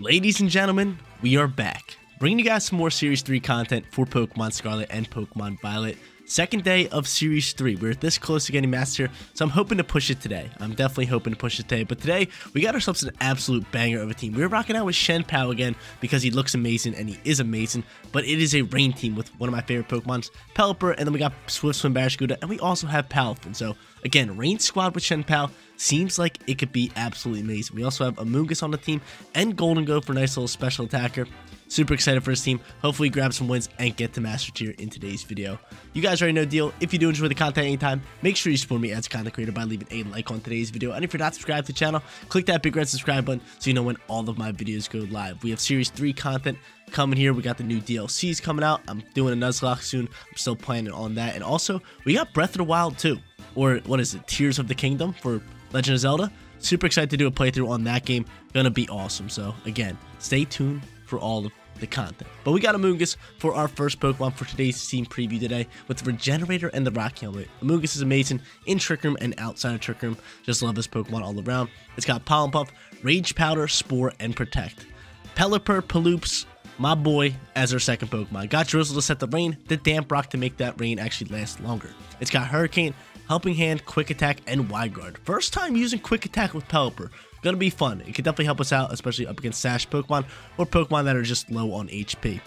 Ladies and gentlemen, we are back, bringing you guys some more Series 3 content for Pokemon Scarlet and Pokemon Violet. Second day of Series 3. We're this close to getting Master, so I'm hoping to push it today. I'm definitely hoping to push it today, but today we got ourselves an absolute banger of a team. We're rocking out with Chien-Pao again because he looks amazing and he is amazing, but it is a rain team with one of my favorite Pokemons, Pelipper, and then we got Swift Swim Barraskewda, and we also have Palafin. So again, rain squad with Chien-Pao seems like it could be absolutely amazing. We also have Amoonguss on the team and Gholdengo for a nice little special attacker. Super excited for this team. Hopefully grab some wins and get to Master Tier in today's video. You guys already know deal. If you do enjoy the content anytime, make sure you support me as a content creator by leaving a like on today's video. And if you're not subscribed to the channel, click that big red subscribe button so you know when all of my videos go live. We have Series 3 content coming here. We got the new DLCs coming out. I'm doing a Nuzlocke soon. I'm still planning on that. And also, we got Breath of the Wild too. Or what is it? Tears of the Kingdom for Legend of Zelda. Super excited to do a playthrough on that game. Gonna be awesome. So again, stay tuned for all of the content. But we got Amoonguss for our first Pokemon for today's team preview today with the Regenerator and the Rock Helmet. Amoonguss is amazing in Trick Room and outside of Trick Room. Just love this Pokemon all around. It's got Pollen Puff, Rage Powder, Spore, and Protect. Pelipper, Paloops, my boy, as our second Pokemon. Got Drizzle to set the rain, the Damp Rock to make that rain actually last longer. It's got Hurricane, Helping Hand, Quick Attack, and Wide Guard. First time using Quick Attack with Pelipper. Gonna be fun. It could definitely help us out, especially up against Sash Pokemon or Pokemon that are just low on HP.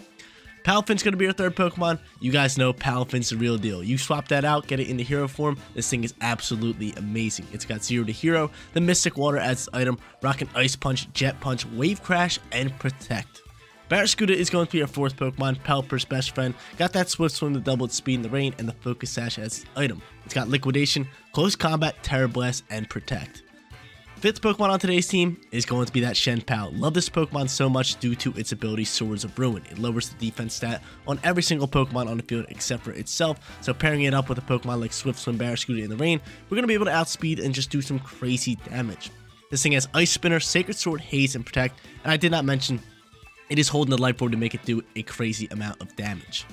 Palafin's to be our third Pokemon. You guys know Palafin's the real deal. You swap that out, get it into hero form. This thing is absolutely amazing. It's got zero to hero, the Mystic Water as its item, Rockin' Ice Punch, Jet Punch, Wave Crash, and Protect. Barraskewda is going to be our fourth Pokemon, Pelipper's best friend. Got that Swift Swim to double speed in the rain, and the Focus Sash as item. It's got Liquidation, Close Combat, Tera Blast, and Protect. Fifth Pokemon on today's team is going to be that Chien-Pao. Love this Pokemon so much due to its ability Swords of Ruin. It lowers the defense stat on every single Pokemon on the field except for itself. So pairing it up with a Pokemon like Swift Swim Barraskewda in the rain, we're going to be able to outspeed and just do some crazy damage. This thing has Ice Spinner, Sacred Sword, Haze, and Protect. And I did not mention it is holding the life orb to make it do a crazy amount of damage.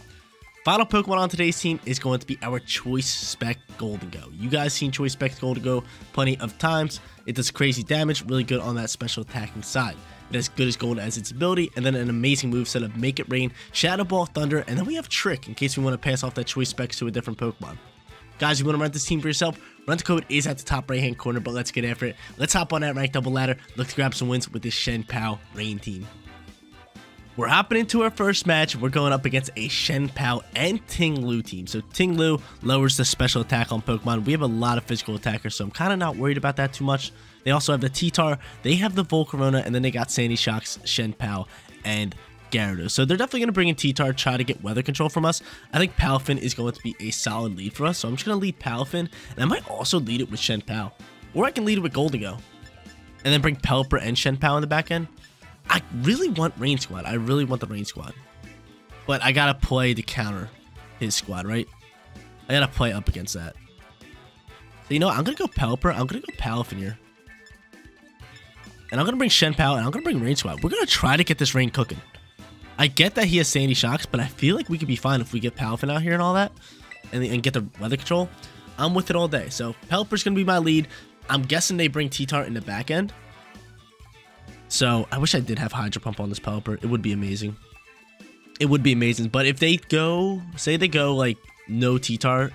Final Pokemon on today's team is going to be our Choice Spec Gholdengo. You guys seen Choice Spec Gholdengo plenty of times. It does crazy damage, really good on that special attacking side. It has good as gold as its ability, and then an amazing moveset of Make It Rain, Shadow Ball, Thunder, and then we have Trick in case we want to pass off that Choice Specs to a different Pokemon. Guys, you want to rent this team for yourself? Rent the code is at the top right hand corner, but let's get after it. Let's hop on that ranked double ladder. Look to grab some wins with this Chien-Pao Rain team. We're hopping into our first match. We're going up against a Chien-Pao and Ting Lu team. So Ting Lu lowers the special attack on Pokemon. We have a lot of physical attackers, so I'm kind of not worried about that too much. They also have the T-Tar, they have the Volcarona, and then they got Sandy Shocks, Chien-Pao, and Gyarados. So they're definitely going to bring in T-Tar, try to get weather control from us. I think Palafin is going to be a solid lead for us, so I'm just going to lead Palafin, and I might also lead it with Chien-Pao. Or I can lead it with Gholdengo, And then bring Pelipper and Chien-Pao in the back end. I really want Rain Squad. I really want the Rain Squad. But I gotta play to counter his squad, right? I gotta play up against that. So you know what? I'm gonna go Pelipper. I'm gonna go Palafin here. And I'm gonna bring Chien-Pao and I'm gonna bring Rain Squad. We're gonna try to get this rain cooking. I get that he has Sandy Shocks, but I feel like we could be fine if we get Palafin out here and all that. And, and get the weather control. I'm with it all day. So Pelipper's gonna be my lead. I'm guessing they bring T-Tart in the back end. So I wish I did have Hydro Pump on this Pelipper. It would be amazing. It would be amazing. But if they go, say they go like no T-Tar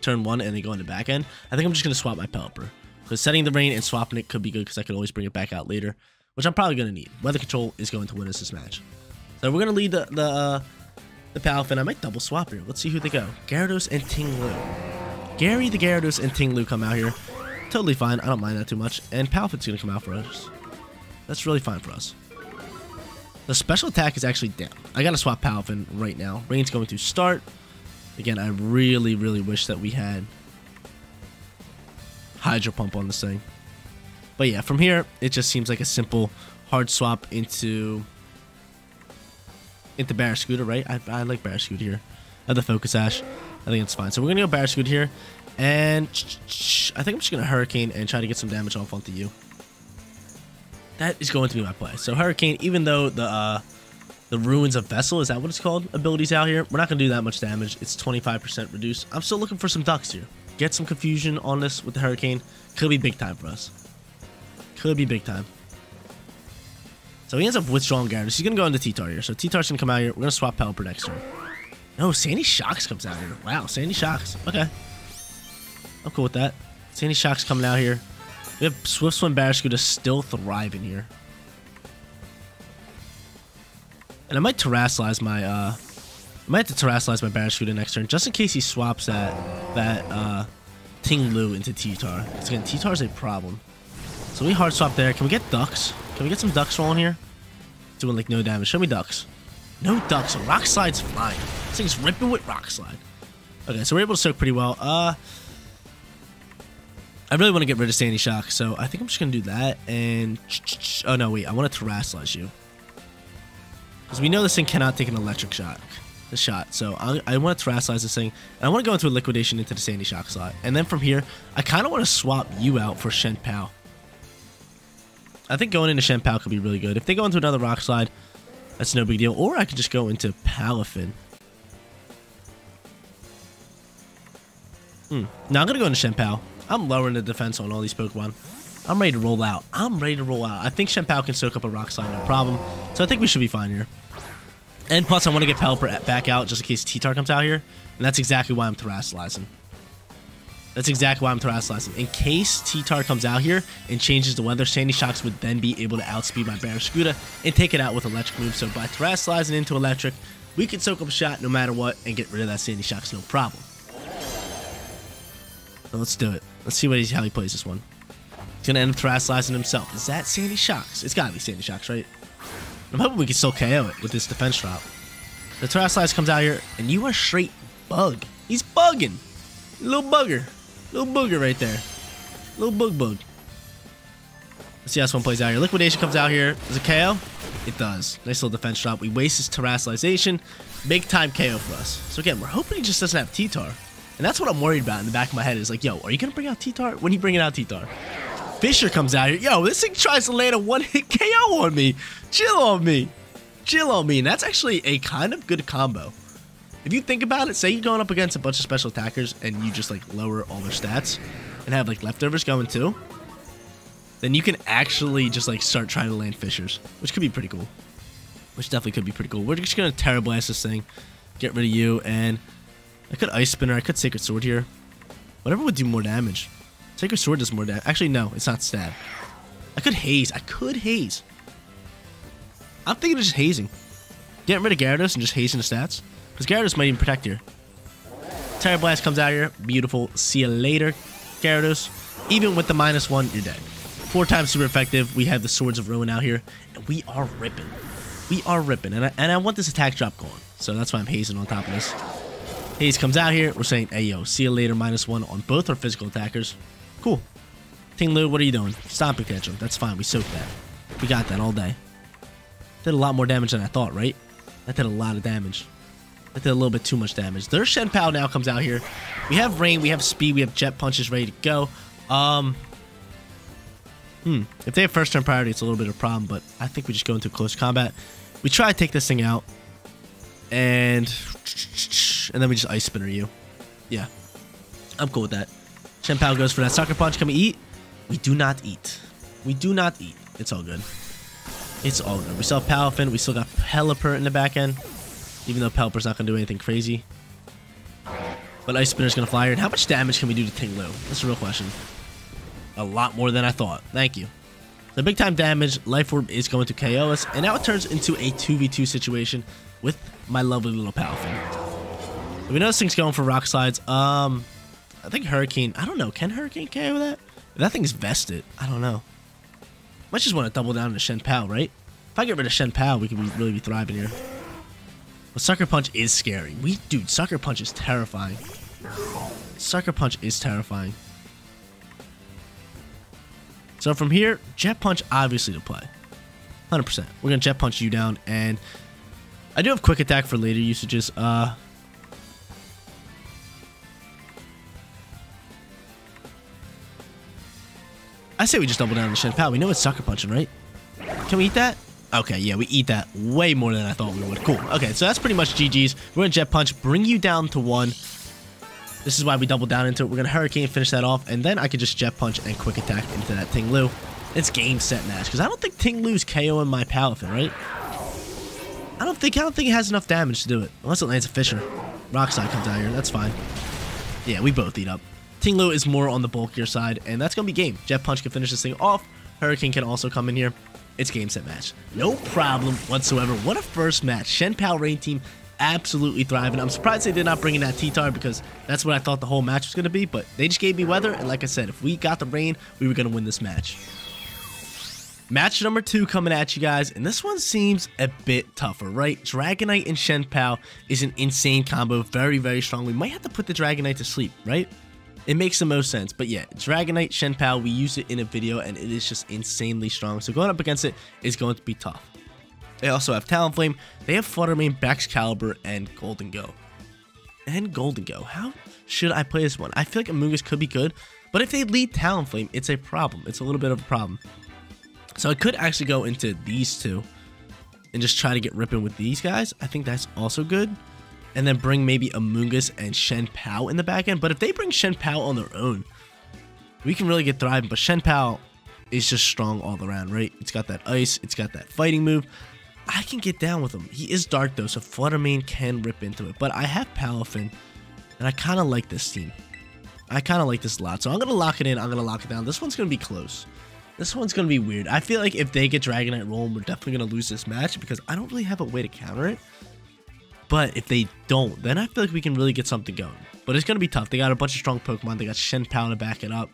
turn one and they go in the back end, I think I'm just going to swap my Pelipper. Because setting the rain and swapping it could be good because I could always bring it back out later, which I'm probably going to need. Weather Control is going to win us this match. So we're going to lead the the, uh, the Palafin. I might double swap here. Let's see who they go. Gyarados and Ting Lu. Gary, the Gyarados, and Ting Lu come out here. Totally fine. I don't mind that too much. And Palafin's going to come out for us. That's really fine for us. The special attack is actually down. I gotta swap Palafin right now. Rain's going to start. Again, I really, really wish that we had Hydro Pump on this thing. But yeah, from here, it just seems like a simple hard swap into into Barraskewda, right? I, I like Barraskewda here. I have the Focus Sash. I think it's fine. So we're to go Barraskewda here. And I think I'm just to Hurricane and try to get some damage off onto you. That is going to be my play. So Hurricane, even though the uh, the Ruins of Vessel, is that what it's called? Abilities out here. We're not going to do that much damage. It's 25% reduced. I'm still looking for some ducks here. Get some confusion on this with the Hurricane. Could be big time for us. Could be big time. So he ends up with withdrawing Gyarados. He's going to go into T-Tar here. So T-Tar's going to come out here. We're going to swap Pelipper next turn. No, Sandy Shocks comes out here. Wow, Sandy Shocks. Okay. I'm cool with that. Sandy Shocks coming out here. We have Swift Swim Barraskewda still thriving here. And I might Terrasilize my, uh... I might have to Terrasilize my Barraskewda next turn, just in case he swaps that, that, uh... Ting Lu into T-Tar. Because again, T-Tar's a problem. So we hard swap there. Can we get Ducks? Can we get some Ducks rolling here? Doing, like, no damage. Show me Ducks. No Ducks. Rock Slide's fine. This thing's ripping with Rock Slide. Okay, so we're able to soak pretty well. Uh... I really want to get rid of Sandy Shock, so I think I'm just going to do that, and... Oh, no, wait, I want to Terrasilize you. Because we know this thing cannot take an electric shock, The shot. So I, I want to Terrasilize this thing, and I want to go into a Liquidation into the Sandy Shock slot. And then from here, I kind of want to swap you out for Chien-Pao. I think going into Chien-Pao could be really good. If they go into another Rock Slide, that's no big deal. Or I could just go into Palafin. Hmm. Now I'm going to go into Chien-Pao. I'm lowering the defense on all these Pokemon. I'm ready to roll out. I'm ready to roll out. I think Pao can soak up a Rock Slide, no problem. So I think we should be fine here. And plus, I want to get Pelipper back out just in case T-Tar comes out here. And that's exactly why I'm Terrasalizing. That's exactly why I'm Terrasalizing. In case T-Tar comes out here and changes the weather, Sandy Shocks would then be able to outspeed my Barraskewda and take it out with Electric Move. So by Terrasalizing into Electric, we can soak up a shot no matter what and get rid of that Sandy Shocks no problem. So let's do it. Let's see what he's, how he plays this one. He's going to end up Terrasalizing himself. Is that Sandy Shocks? It's got to be Sandy Shocks, right? I'm hoping we can still KO it with this defense drop. The Terrasilize comes out here, and you are straight bug. He's bugging. Little bugger. Little booger right there. Little bug bug. Let's see how this one plays out here. Liquidation comes out here. Does it KO? It does. Nice little defense drop. We waste his Terrasalization. Big time KO for us. So again, we're hoping he just doesn't have T-Tar. And that's what I'm worried about in the back of my head is like, yo, are you going to bring out T-Tar? When are you bringing out T-Tar? Fissure comes out here. Yo, this thing tries to land a one-hit KO on me. Chill on me. Chill on me. And that's actually a kind of good combo. If you think about it, say you're going up against a bunch of special attackers and you just like lower all their stats and have like leftovers going too, then you can actually just like start trying to land Fissures, which could be pretty cool. Which definitely could be pretty cool. We're just going to Tera Blast this thing, get rid of you, and I could Ice Spinner, I could Sacred Sword here. Whatever would do more damage. Sacred Sword does more damage. Actually, no, it's not stab. I could haze. I could haze. I'm thinking of just hazing. Getting rid of Gyarados and just hazing the stats. Because Gyarados might even protect here. Tera Blast comes out here. Beautiful. See you later, Gyarados. Even with the minus one, you're dead. Four times super effective. We have the Swords of Ruin out here. And we are ripping. We are ripping. And I, and I want this attack drop going. So that's why I'm hazing on top of this. Haze comes out here. We're saying, hey, yo, see you later, minus one on both our physical attackers. Cool. Ting Lu, what are you doing? Stop and catch Tantrum. That's fine. We soaked that. We got that all day. Did a lot more damage than I thought, right? That did a lot of damage. That did a little bit too much damage. Their Chien-Pao now comes out here. We have Rain, we have Speed, we have Jet Punches ready to go. Um, hmm. If they have first turn priority, it's a little bit of a problem, but I think we just go into close combat. We try to take this thing out. And... And then we just Ice Spinner you. Yeah. I'm cool with that. Chien-Pao goes for that Sucker Punch. Can we eat? We do not eat. We do not eat. It's all good. It's all good. We still have Palafin. We still got Pelipper in the back end. Even though Pelipper's not going to do anything crazy. But Ice Spinner's going to fly here. And how much damage can we do to Ting Lu? That's a real question. A lot more than I thought. Thank you. The big time damage, Life Orb is going to KO us. And now it turns into a 2v2 situation with my lovely little Palafin. We know this thing's going for Rock Slides. Um, I think Hurricane. I don't know. Can Hurricane KO that? That thing's vested. I don't know. Might just want to double down into Chien-Pao, right? If I get rid of Chien-Pao, we could really be thriving here. But Sucker Punch is scary. We, dude, Sucker Punch is terrifying. Sucker Punch is terrifying. So from here, Jet Punch obviously to play. 100%. We're going to Jet Punch you down, and I do have Quick Attack for later usages. Uh, I say we just double down on the Chien-Pao. We know it's Sucker Punching, right? Can we eat that? Okay, yeah, we eat that way more than I thought we would. Cool. Okay, so that's pretty much GG's. We're going to Jet Punch, bring you down to one. This is why we double down into it. We're going to Hurricane, finish that off, and then I could just Jet Punch and Quick Attack into that Ting Lu. It's game set match because I don't think Ting Lu's KOing my Palafin, right? I don't think I don't think it has enough damage to do it unless it lands a Fissure. Rock Slide comes out here. That's fine. Yeah, we both eat up. Ting Lu is more on the bulkier side, and that's gonna be game. Jet Punch can finish this thing off. Hurricane can also come in here. It's game set match. No problem whatsoever. What a first match. Chien-Pao Rain team absolutely thriving. I'm surprised they did not bring in that T-Tar because that's what I thought the whole match was going to be. But they just gave me weather. And like I said, if we got the rain, we were going to win this match. Match number two coming at you guys, and this one seems a bit tougher, right? Dragonite and Chien-Pao is an insane combo, very, very strong. We might have to put the Dragonite to sleep, right? It makes the most sense, but yeah, Dragonite, Chien-Pao, we used it in a video, and it is just insanely strong, so going up against it is going to be tough. They also have Talonflame, they have Fluttermane, Baxcalibur, and Gholdengo. And Gholdengo. how should I play this one? I feel like Amoonguss could be good, but if they lead Talonflame, it's a problem. It's a little bit of a problem. So I could actually go into these two and just try to get ripping with these guys. I think that's also good. And then bring maybe Amoonguss and Chien-Pao in the back end. But if they bring Chien-Pao on their own, we can really get thriving. But Chien-Pao is just strong all around, right? It's got that ice. It's got that fighting move. I can get down with him. He is dark though, so Fluttermane can rip into it. But I have Palafin, and I kind of like this team. I kind of like this a lot. So I'm going to lock it in. I'm going to lock it down. This one's going to be close. This one's going to be weird. I feel like if they get Dragonite rolling, we're definitely going to lose this match because I don't really have a way to counter it. But if they don't, then I feel like we can really get something going. But it's going to be tough. They got a bunch of strong Pokemon. They got Chien-Pao to back it up.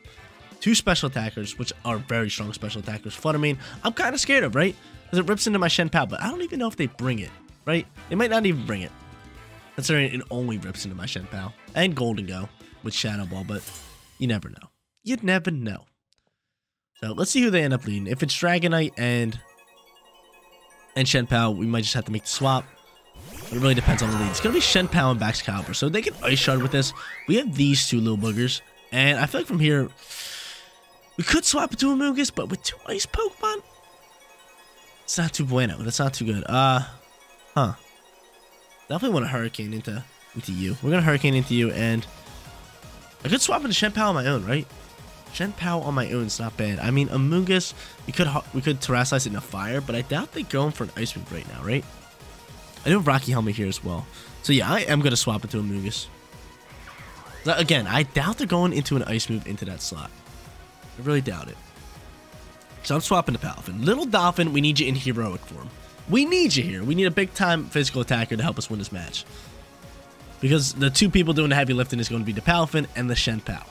Two special attackers, which are very strong special attackers. Fluttermane, I'm kind of scared of, right? Because it rips into my Chien-Pao, but I don't even know if they bring it, right? They might not even bring it. Considering it only rips into my Chien-Pao. And Gholdengo with Shadow Ball, but you never know. You'd never know. So let's see who they end up leading. If it's Dragonite and and Chien-Pao, we might just have to make the swap. It really depends on the lead. It's going to be Chien-Pao and Baxcalibur. So they can Ice Shard with this. We have these two little boogers. And I feel like from here, we could swap it to but with two Ice Pokemon, it's not too bueno. That's not too good. Uh, huh. Definitely want to Hurricane into into you. We're going to Hurricane into you, and I could swap into Chien-Pao on my own, right? Chien-Pao on my own is not bad. I mean, Amoonguss, we could we could Terrasilize it in a fire, but I doubt they're going for an Ice move right now, right? I do have Rocky Helmet here as well. So yeah, I am going to swap into Amoonguss. Again, I doubt they're going into an Ice move into that slot. I really doubt it. So I'm swapping to Palafin. Little Dolphin, we need you in heroic form. We need you here. We need a big-time physical attacker to help us win this match. Because the two people doing the heavy lifting is going to be the Palafin and the Chien-Pao.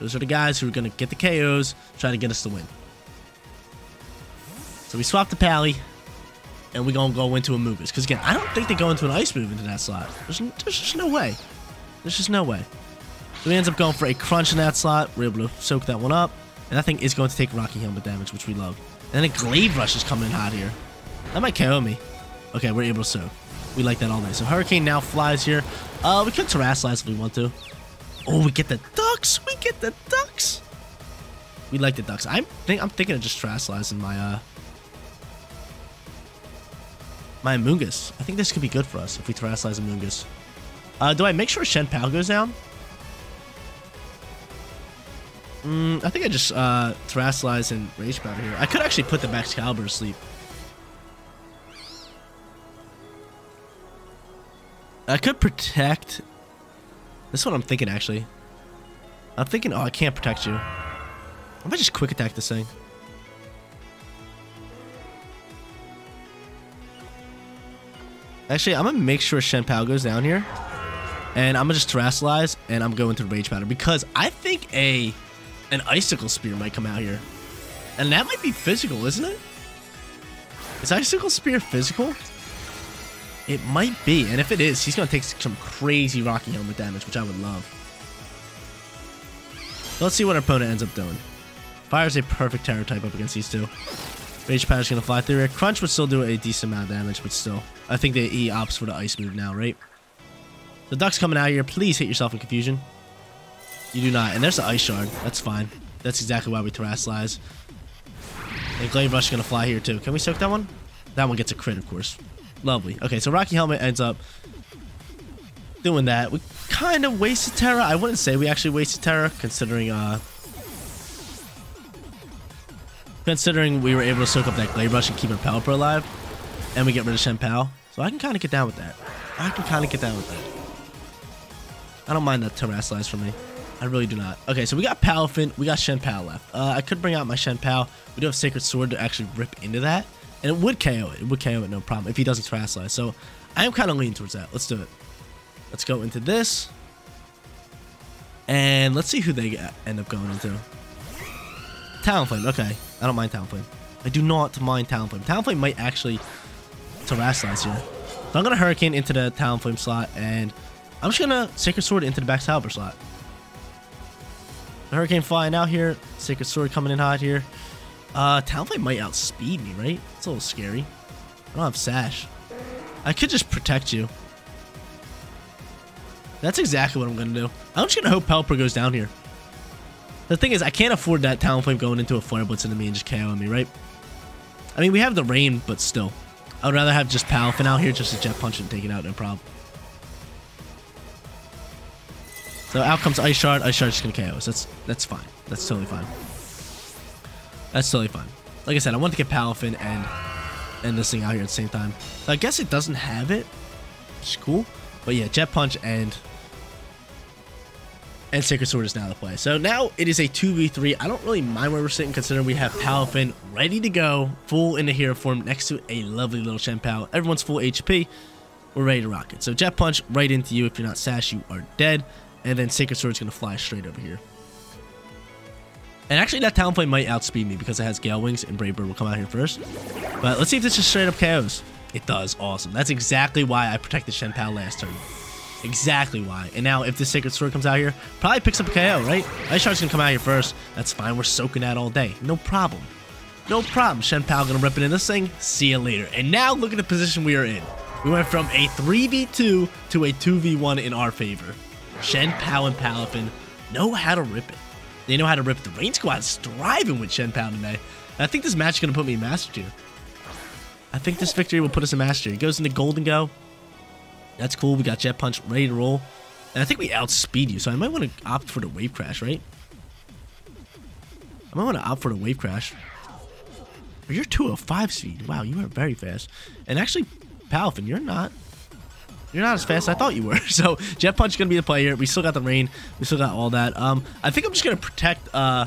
Those are the guys who are going to get the KOs, try to get us to win. So we swap the Pally, and we're going to go into Amoonguss. Because again, I don't think they go into an Ice move into that slot. There's, there's just no way. There's just no way. So we ends up going for a Crunch in that slot. We're able to soak that one up. And that thing is going to take Rocky Helmet damage, which we love. And then a Glaive Rush is coming in hot here. That might KO me. Okay, we're able to soak. We like that all day. So Hurricane now flies here. Uh, we could Terrasilize if we want to. Oh, we get the ducks. We get the ducks. We like the ducks. I'm think I'm thinking of just Terrasilizing my uh my Amoonguss. I think this could be good for us if we Terrasilize Amoonguss. Uh, do I make sure Chien-Pao goes down? Mm, I think I just uh, Terrasilize and Rage Powder here. I could actually put the Baxcalibur to sleep. I could protect this is what I'm thinking, actually. I'm thinking, oh, I can't protect you. I might just quick attack this thing. Actually, I'm to make sure Chien-Pao goes down here. And I'm to just Terrasilize, and I'm going to Rage Powder. Because I think a an Icicle Spear might come out here. And that might be physical, isn't it? Is Icicle Spear physical? It might be, and if it is, he's going to take some crazy Rocky Helmet damage, which I would love. let's see what our opponent ends up doing. Fire is a perfect Tera type up against these two. Rage going to fly through here. Crunch would still do a decent amount of damage, but still. I think that E opts for the Ice move now, right? The Duck's coming out here. Please hit yourself in Confusion. You do not. And there's the Ice Shard. That's fine. That's exactly why we Terrasilize. And Glaive Rush is to fly here, too. Can we soak that one? That one gets a crit, of course. Lovely. Okay, so Rocky Helmet ends up doing that. We kind of wasted Terra. I wouldn't say we actually wasted Terra, considering uh, considering we were able to soak up that Glaive Rush and keep our Pelipper alive, and we get rid of Chien-Pao. So I can kind of get down with that. I can kind of get down with that. I don't mind that Terrasilize for me. I really do not. Okay, so we got Palafin, we got Chien-Pao left. Uh, I could bring out my Chien-Pao. We do have Sacred Sword to actually rip into that. And it would KO it. It would KO it, no problem, if he doesn't Terrasilize. So I am kind of leaning towards that. Let's do it. Let's go into this. And let's see who they end up going into. Talonflame. Okay. I don't mind Talonflame. I do not mind Talonflame. Talonflame might actually Terrasilize here. So I'm going to Hurricane into the Talonflame slot. And I'm just going to Sacred Sword into the back Salver slot. The Hurricane flying out here. Sacred Sword coming in hot here. Uh, Talonflame might outspeed me, right? It's a little scary. I don't have Sash. I could just protect you. That's exactly what I'm going to do. I'm just going to hope Pelipper goes down here. The thing is, I can't afford that Talonflame going into a Flare Blitz into me and just KOing me, right? I mean, we have the Rain, but still. I would rather have just Palafin out here just to Jet Punch and take it out, no problem. So out comes Ice Shard. Ice Shard's just to KO us. That's, that's fine. That's totally fine. That's totally fine. Like I said, I want to get Palafin and and this thing out here at the same time. So I guess it doesn't have it. Is cool. But yeah, Jet Punch and and Sacred Sword is now the play. So now it is a 2v3. I don't really mind where we're sitting considering we have Palafin ready to go, full in the hero form next to a lovely little Shen. Everyone's full HP. We're ready to rock it. So Jet Punch right into you. If you're not Sash, you are dead. And then Sacred Sword's going to fly straight over here. And actually, that Talonflame might outspeed me because it has Gale Wings, and Brave Bird will come out here first. But let's see if this just straight up KOs. It does. Awesome. That's exactly why I protected Chien-Pao last turn. Exactly why. And now, if this Sacred Sword comes out here, probably picks up a KO, right? Ice Shard's gonna come out here first. That's fine. We're soaking that all day. No problem. No problem. Chien-Pao gonna rip it in this thing. See you later. And now, look at the position we are in. We went from a 3v2 to a 2v1 in our favor. Chien-Pao and Palafin know how to rip it. They know how to rip the Rain Squad's thriving with Chien-Pao today. I think this match is going to put me in Master Tier. I think this victory will put us in Master Tier. He goes into Gholdengo. That's cool. We got Jet Punch ready to roll. And I think we outspeed you, so I might want to opt for the Wave Crash, right? I might want to opt for the Wave Crash. You're 205 speed. Wow, you are very fast. And actually, Palafin, you're not. You're not as fast as I thought you were. So Jet Punch is gonna be the player. We still got the rain. We still got all that. Um, I think I'm just gonna protect uh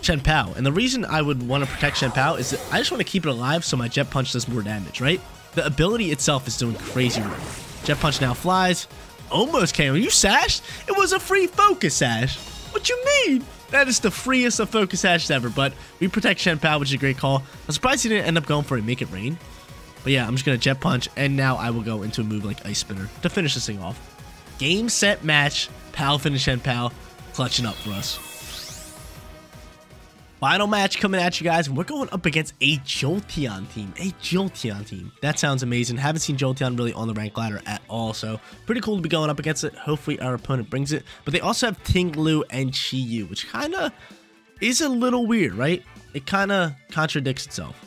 Chien-Pao. And the reason I would want to protect Chien-Pao is I just want to keep it alive so my Jet Punch does more damage, right? The ability itself is doing crazy work. Jet Punch now flies. Almost came. You sashed? It was a free focus sash. What you mean? That is the freest of focus sashes ever, but we protect Chien-Pao, which is a great call. I'm surprised he didn't end up going for a Make It Rain. But yeah, I'm just going to Jet Punch, and now I will go into a move like Ice Spinner to finish this thing off. Game, set, match. Pal finish and Pal clutching up for us. Final match coming at you guys, and we're going up against a Jolteon team. A Jolteon team. That sounds amazing. Haven't seen Jolteon really on the rank ladder at all, so pretty cool to be going up against it. Hopefully our opponent brings it. But they also have Ting Lu and Chi Yu, which kind of is a little weird, right? It kind of contradicts itself.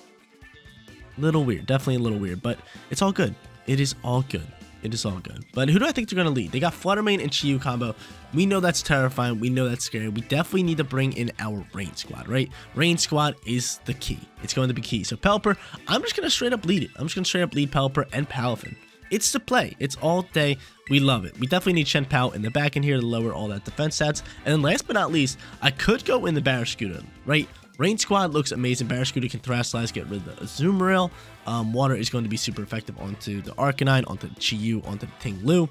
Little weird. Definitely a little weird, but it's all good. It is all good. It is all good. But who do I think they're going to lead? They got Fluttermane and Chi Yu combo. We know that's terrifying. We know that's scary. We definitely need to bring in our Rain Squad, right? Rain Squad is the key. It's going to be key. So Pelipper, I'm just going to straight up lead it. I'm just going to straight up lead Pelipper and Palafin. It's the play. It's all day. We love it. We definitely need Chien-Pao in the back in here to lower all that defense stats. And then last but not least, I could go in the Barraskewda, right? Rain Squad looks amazing. Barraskewda can Thrash, Terrasilize, get rid of the Azumarill. Um, water is going to be super effective onto the Arcanine, onto the Chi-Yu, onto the Ting Lu.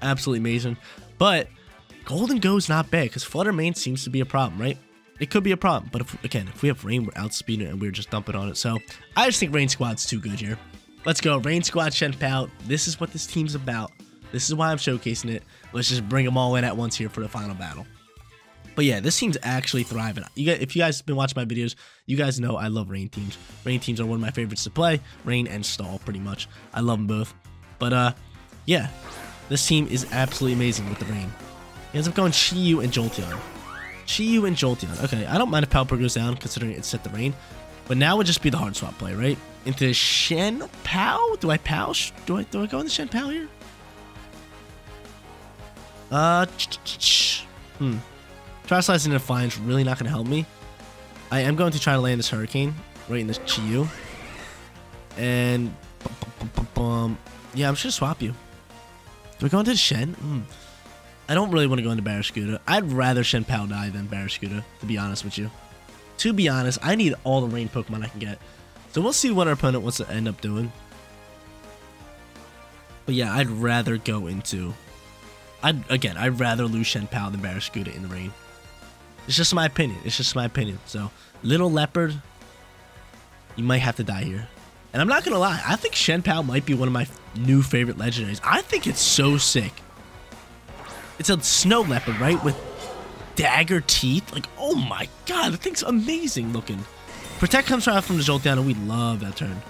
Absolutely amazing. But Gholdengo is not bad because Flutter Mane seems to be a problem, right? It could be a problem, but if, again, if we have Rain, we're outspeeding it and we're just dumping on it. So I just think Rain Squad's too good here. Let's go. Rain Squad, Chien-Pao. This is what this team's about. This is why I'm showcasing it. Let's just bring them all in at once here for the final battle. But yeah, this team's actually thriving. You guys, if you guys have been watching my videos, you guys know I love rain teams. Rain teams are one of my favorites to play. Rain and Stall, pretty much. I love them both. But uh, yeah, this team is absolutely amazing with the rain. He ends up going Chi-Yu and Jolteon. Chi-Yu and Jolteon. Okay, I don't mind if Palper goes down considering it set the rain. But now would just be the hard swap play, right? Into Shen Pao? Do I Pao? Do I, do I go into Chien-Pao here? Uh, hmm. Terrasilize into Defiance really not going to help me. I am going to try to land this Hurricane right in this Chi-Yu. And... Bum, bum, bum, Yeah, I'm just going to swap you. Do we go into Shen? Mm. I don't really want to go into Barraskewda. I'd rather Chien-Pao die than Barraskewda, to be honest with you. To be honest, I need all the rain Pokemon I can get. So we'll see what our opponent wants to end up doing. But yeah, I'd rather go into... I'd, again, I'd rather lose Chien-Pao than Barraskewda in the rain. It's just my opinion. It's just my opinion. So, Little Leopard, you might have to die here. And I'm not going to lie, I think Chien-Pao might be one of my new favorite legendaries. I think it's so sick. It's a snow leopard, right? With dagger teeth. Like, oh my god, the thing's amazing looking. Protect comes out from the Jolteon, and we love that turn.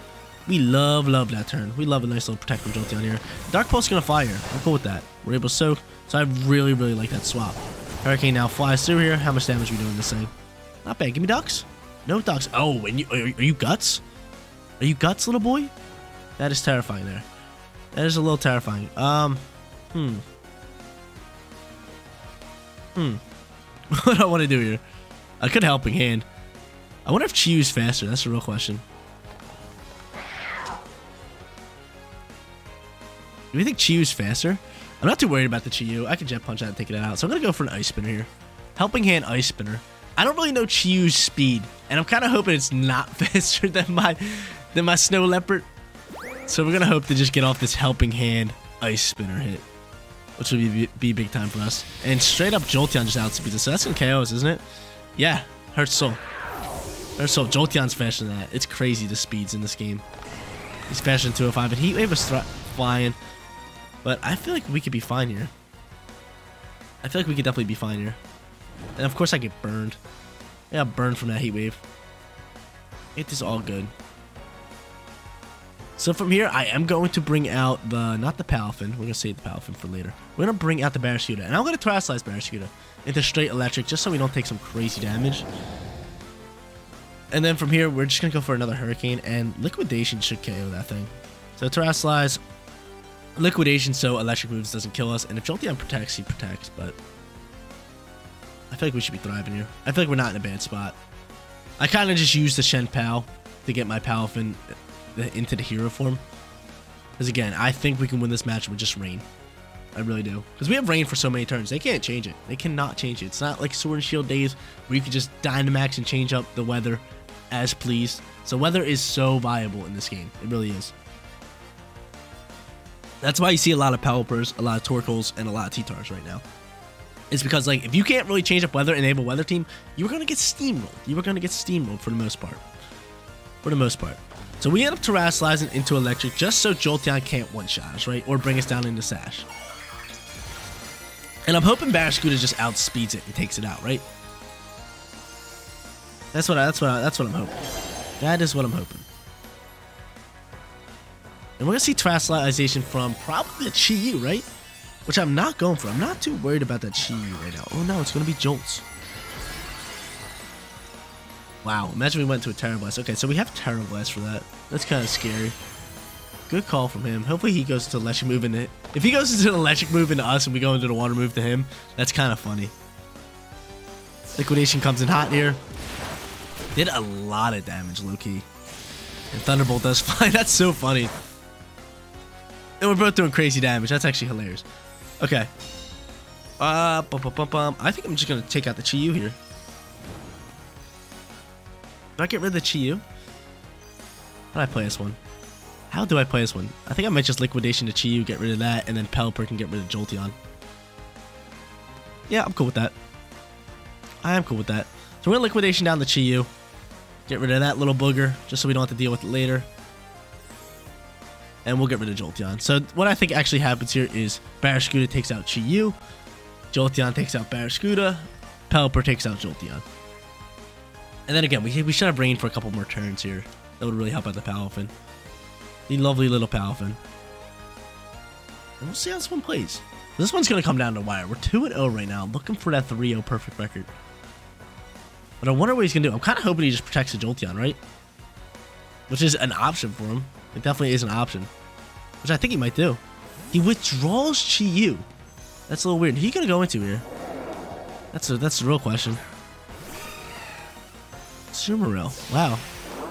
We love, love that turn. We love a nice little Protect from Jolteon here. Dark Pulse gonna fire. I'm cool with that. We're able to soak, so I really, really like that swap. Hurricane now flies through here. How much damage are we doing this thing? Not bad. Give me ducks. No ducks. Oh, and you, are, are you guts? Are you guts, little boy? That is terrifying there. That is a little terrifying. Um, hmm. Hmm. what do I want to do here? I could helping hand. I wonder if Chi-Yu's faster. That's a real question. Do you think Chi-Yu's faster? I'm not too worried about the Chi-Yu. I can Jet Punch that and take it out. So I'm going to go for an Ice Spinner here. Helping Hand Ice Spinner. I don't really know Chi-Yu's speed. And I'm kind of hoping it's not faster than my, than my Snow Leopard. So we're going to hope to just get off this Helping Hand Ice Spinner hit which would be, be big time for us. And straight up Jolteon just outspeeds us. So that's in KOs, isn't it? Yeah, Hurt Soul. Hurt Soul. Jolteon's faster than that. It's crazy the speeds in this game. He's faster than 205, and Heat Wave was flying. But I feel like we could be fine here. I feel like we could definitely be fine here. And of course I get burned. I got burned from that Heat Wave. It is all good. So from here, I am going to bring out the, not the Palafin, we're going to save the Palafin for later. We're going to bring out the Barraskewda, and I'm going to Terastallize Barraskewda into straight electric, just so we don't take some crazy damage. And then from here, we're just going to go for another Hurricane, and Liquidation should KO that thing. So Terastallize, Liquidation so electric moves doesn't kill us, and if Jolteon protects, he protects, but... I feel like we should be thriving here. I feel like we're not in a bad spot. I kind of just used the Chien-Pao to get my Palafin uh, into the hero form. Because again, I think we can win this match with just rain. I really do. Because we have rain for so many turns. They can't change it. They cannot change it. It's not like Sword and Shield days where you can just Dynamax and change up the weather as pleased. So weather is so viable in this game. It really is. That's why you see a lot of Pelipper's, a lot of Torkoals, and a lot of T-Tars right now. It's because, like, if you can't really change up weather a weather team, you're going to get steamrolled. You are going to get steamrolled for the most part. For the most part. So we end up terastallizing into electric just so Jolteon can't one-shot us, right? Or bring us down into Sash. And I'm hoping Barraskewda just outspeeds it and takes it out, right? That's what I, that's what I, that's what I'm hoping. That is what I'm hoping. And we're gonna see Terastallization from probably the Chi-Yu, right? Which I'm not going for. I'm not too worried about that Chi-Yu right now. Oh no, it's gonna be Jolts. Wow, imagine we went to a Tera Blast. Okay, so we have Tera Blast for that. That's kind of scary. Good call from him. Hopefully he goes to electric move into it. If he goes into an electric move into us and we go into the water move to him, that's kind of funny. Liquidation comes in hot here. Did a lot of damage, low-key. And Thunderbolt does fly. That's so funny. And we're both doing crazy damage. That's actually hilarious. Okay. Uh, bum, bum, bum, bum. I think I'm just going to take out the Chi-Yu here. Do I get rid of the Chi-Yu? How do I play this one? How do I play this one? I think I might just Liquidation the Chi-Yu, get rid of that, and then Pelipper can get rid of Jolteon. Yeah, I'm cool with that. I am cool with that. So we're going to Liquidation down the Chi-Yu. Get rid of that little booger, just so we don't have to deal with it later. And we'll get rid of Jolteon. So what I think actually happens here is Barraskewda takes out Chi-Yu. Jolteon takes out Barraskewda. Pelipper takes out Jolteon. And then again, we, we should have rain for a couple more turns here. That would really help out the Palafin. The lovely little Palafin. And we'll see how this one plays. This one's going to come down to wire. We're 2-0 right now, looking for that 3-0 perfect record. But I wonder what he's going to do. I'm kind of hoping he just protects the Jolteon, right? Which is an option for him. It definitely is an option. Which I think he might do. He withdraws Chi-Yu. That's a little weird. Who you to go into here? That's a, that's the real question. Azumarill. Wow.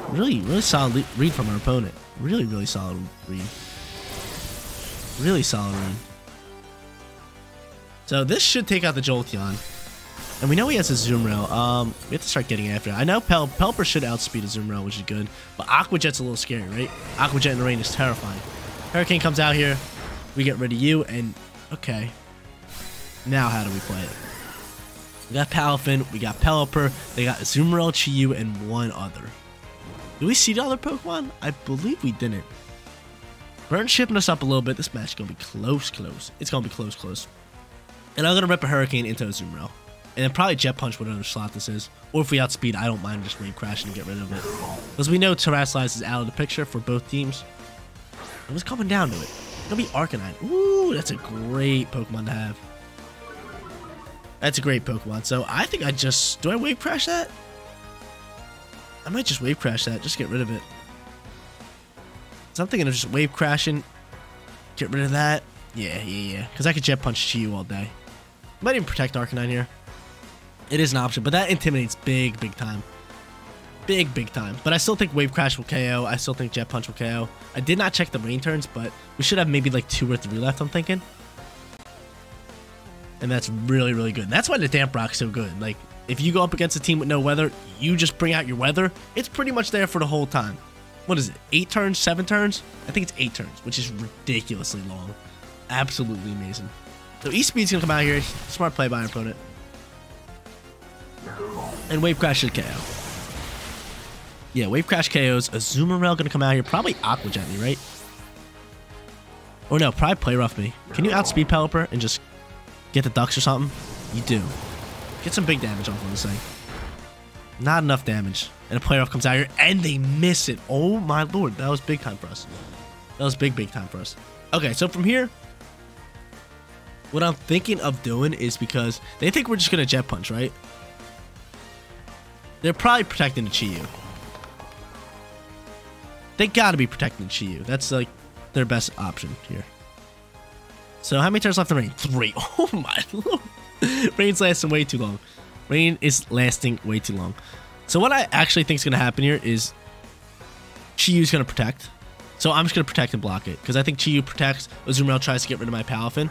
Really, really solid read from our opponent. Really, really solid read. Really solid read. So this should take out the Jolteon. And we know he has a Azumarill. Um, we have to start getting after it. I know Pel Pelipper should outspeed a Azumarill, which is good. But Aqua Jet's a little scary, right? Aqua Jet in the rain is terrifying. Hurricane comes out here. We get rid of you, and... Okay. Now how do we play it? We got Palafin, we got Pelipper, they got Azumarill, Chi-Yu, and one other. Do we see the other Pokemon? I believe we didn't. Burn shipping us up a little bit. This match is going to be close, close. It's going to be close, close. And I'm going to rip a Hurricane into Azumarill. And then probably Jet Punch whatever slot this is. Or if we outspeed, I don't mind just Wave Crashing and get rid of it. Because we know Terrasilize is out of the picture for both teams. It was coming down to it. To be Arcanine. Ooh, that's a great Pokemon to have. That's a great Pokemon. So I think I just... Do I Wave Crash that? I might just Wave Crash that. Just get rid of it. So I'm thinking of just Wave Crashing. Get rid of that. Yeah, yeah, yeah. Because I could Jet Punch you all day. Might even protect Arcanine here. It is an option, but that intimidates big, big time. Big, big time. But I still think Wave Crash will KO. I still think Jet Punch will KO. I did not check the rain turns, but we should have maybe like two or three left, I'm thinking. And that's really, really good. That's why the Damp Rock's so good. Like, if you go up against a team with no weather, you just bring out your weather. It's pretty much there for the whole time. What is it? Eight turns? Seven turns? I think it's eight turns, which is ridiculously long. Absolutely amazing. So E-Speed's going to come out here. Smart play by our opponent. And Wave Crash should KO. Yeah, Wave Crash KOs. Azumarill going to come out here. Probably Aqua Jet me, right? Or no, probably Play Rough me. Can you outspeed Pelipper and just get the ducks or something? You do. Get some big damage off of this thing. Not enough damage. And a Play Rough comes out here and they miss it. Oh my lord. That was big time for us. That was big, big time for us. Okay, so from here, what I'm thinking of doing is because they think we're just going to Jet Punch, right? They're probably protecting the Chi-Yu. They gotta be protecting Chi-Yu. That's like their best option here. So how many turns left in Rain? Three. Oh my lord. Rain's lasting way too long. Rain is lasting way too long. So what I actually think is going to happen here is Chi-Yu's going to protect. So I'm just going to protect and block it. Because I think Chi-Yu protects. Azumarill tries to get rid of my Palafin.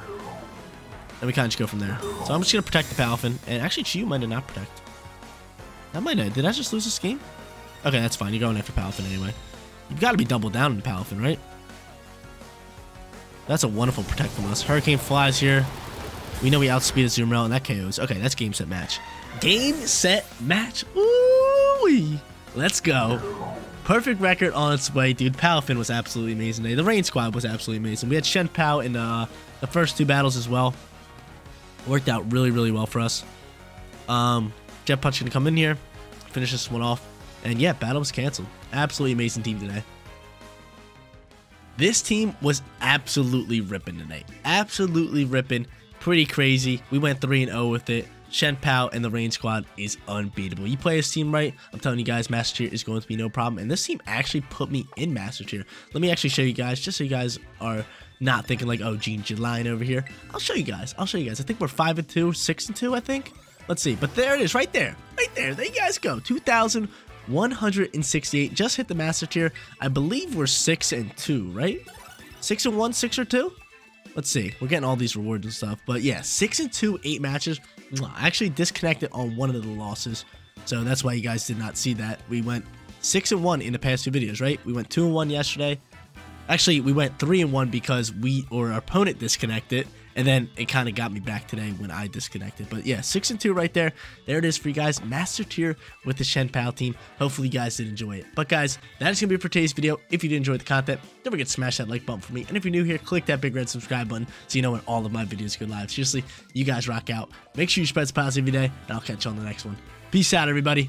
And we kind of just go from there. So I'm just going to protect the Palafin. And actually Chi-Yu might not protect. That might have. Did I just lose this game? Okay, that's fine. You're going after Palafin anyway. You've got to be double down in Palafin, right? That's a wonderful protect from us. Hurricane flies here. We know we outspeeded Azumarill, and that KOs. Okay, that's game, set, match. Game, set, match. Ooh, Let's go. Perfect record on its way, dude. Palafin was absolutely amazing today. The Rain Squad was absolutely amazing. We had Chien-Pao in uh, the first two battles as well. Worked out really, really well for us. Um, Jet Punch gonna come in here, finish this one off. And yeah, battle was canceled. Absolutely amazing team today. This team was absolutely ripping tonight. Absolutely ripping. Pretty crazy. We went 3-0 with it. Chien-Pao and the Rain Squad is unbeatable. You play this team right, I'm telling you guys, Master Tier is going to be no problem. And this team actually put me in Master Tier. Let me actually show you guys, just so you guys are not thinking like, oh, Gene, lying over here. I'll show you guys. I'll show you guys. I think we're 5 and 2, 6 and 2, I think. Let's see. But there it is, right there. Right there. There you guys go. 2,168. Just hit the master tier. I believe we're 6 and 2, right? 6 and 1, 6 or 2? Let's see. We're getting all these rewards and stuff. But yeah, 6 and 2, 8 matches. I actually disconnected on one of the losses. So that's why you guys did not see that. We went 6 and 1 in the past two videos, right? We went 2 and 1 yesterday. Actually, we went 3 and 1 because we or our opponent disconnected and then it kind of got me back today when I disconnected. But yeah, 6 and 2 right there. There it is for you guys. Master tier with the Chien-Pao team. Hopefully you guys did enjoy it. But guys, that is going to be it for today's video. If you did enjoy the content, don't forget to smash that like button for me. And if you're new here, click that big red subscribe button so you know when all of my videos go live. Seriously, you guys rock out. Make sure you spread the positive every day, and I'll catch you on the next one. Peace out, everybody.